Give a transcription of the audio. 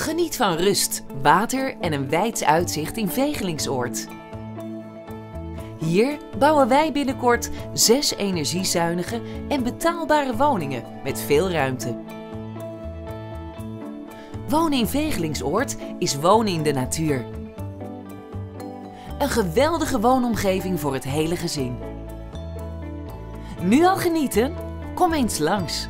Geniet van rust, water en een wijds uitzicht in Vegelingsoord. Hier bouwen wij binnenkort zes energiezuinige en betaalbare woningen met veel ruimte. Wonen in Vegelingsoord is wonen in de natuur. Een geweldige woonomgeving voor het hele gezin. Nu al genieten? Kom eens langs.